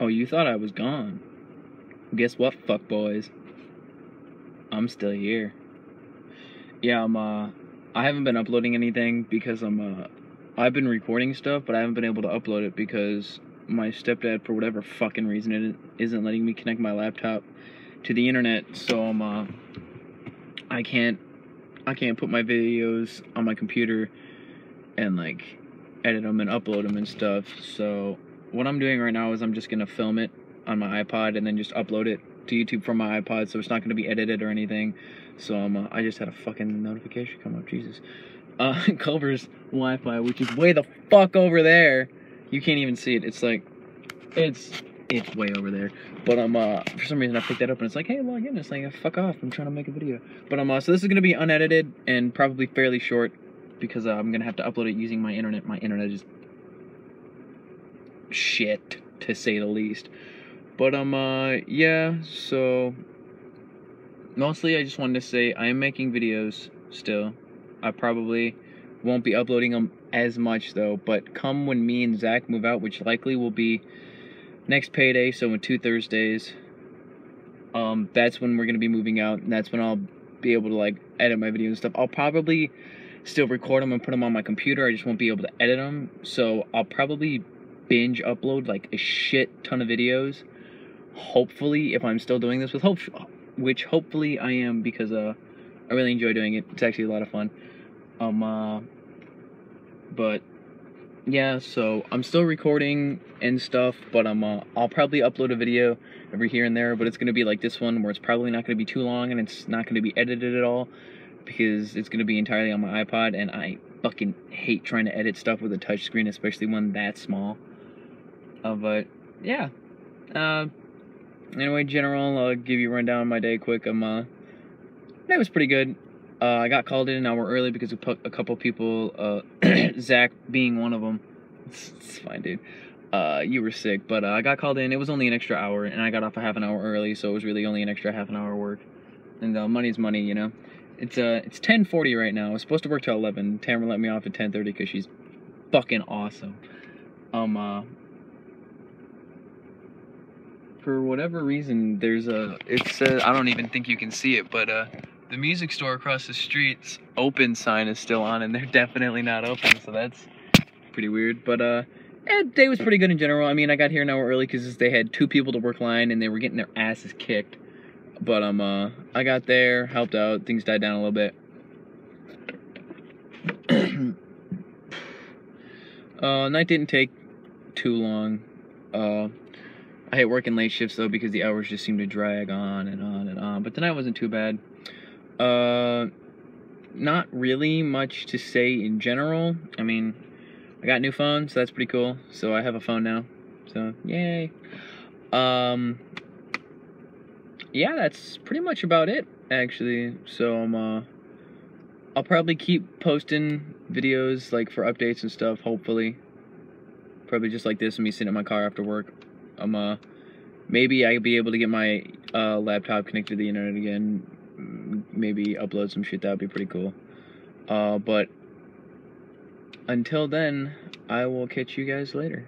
Oh, you thought I was gone. Guess what, fuck boys? I'm still here. Yeah, I'm uh I haven't been uploading anything because I'm uh I've been recording stuff, but I haven't been able to upload it because my stepdad for whatever fucking reason it isn't letting me connect my laptop to the internet, so I'm uh I can't I can't put my videos on my computer and like edit them and upload them and stuff. So what I'm doing right now is I'm just gonna film it on my iPod and then just upload it to YouTube from my iPod, so it's not gonna be edited or anything. So um, uh, I just had a fucking notification come up. Jesus. Uh, Culver's Wi-Fi, which is way the fuck over there. You can't even see it. It's like, it's it's way over there. But um, uh, for some reason I picked that up and it's like, hey, log in. It's like, fuck off. I'm trying to make a video. But um, uh, so this is gonna be unedited and probably fairly short because uh, I'm gonna have to upload it using my internet. My internet is shit to say the least. But um uh yeah, so mostly I just wanted to say I am making videos still. I probably won't be uploading them as much though, but come when me and Zach move out, which likely will be next payday, so in two Thursdays, um, that's when we're gonna be moving out, and that's when I'll be able to like edit my videos and stuff. I'll probably still record them and put them on my computer. I just won't be able to edit them, so I'll probably binge upload like a shit ton of videos. Hopefully, if I'm still doing this with hope, which hopefully I am because uh, I really enjoy doing it. It's actually a lot of fun. Um, uh, but yeah, so I'm still recording and stuff, but I'm uh, I'll probably upload a video every here and there, but it's gonna be like this one where it's probably not gonna be too long and it's not gonna be edited at all because it's gonna be entirely on my iPod and I fucking hate trying to edit stuff with a touchscreen, especially one that small. Uh, but yeah. Uh, anyway, general, I'll give you a rundown of my day quick. I'm uh, it was pretty good. Uh, I got called in an hour early because a couple people, uh, Zach being one of them. It's, it's fine, dude. Uh, you were sick, but uh, I got called in. It was only an extra hour, and I got off a half an hour early, so it was really only an extra half an hour work. And uh, money's money, you know. It's uh, it's 10:40 right now. I was supposed to work till 11. Tamara let me off at 10:30 because she's fucking awesome. Um, uh, for whatever reason, there's a. It says I don't even think you can see it, but uh, the music store across the street's open sign is still on, and they're definitely not open. So that's pretty weird. But uh, eh, day was pretty good in general. I mean, I got here an hour early because they had two people to work line, and they were getting their asses kicked. But um, uh, I got there, helped out. Things died down a little bit. uh, night didn't take too long. Uh, I hate working late shifts though because the hours just seem to drag on and on and on. But tonight wasn't too bad. Uh, not really much to say in general. I mean, I got a new phone, so that's pretty cool. So I have a phone now. So yay. Um, yeah, that's pretty much about it actually. So um, uh, I'll probably keep posting videos like for updates and stuff. Hopefully, probably just like this, and me sitting in my car after work. I'm uh maybe I'll be able to get my uh, laptop connected to the internet again. Maybe upload some shit. That would be pretty cool. Uh, but until then, I will catch you guys later.